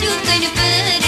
Acho que tenho para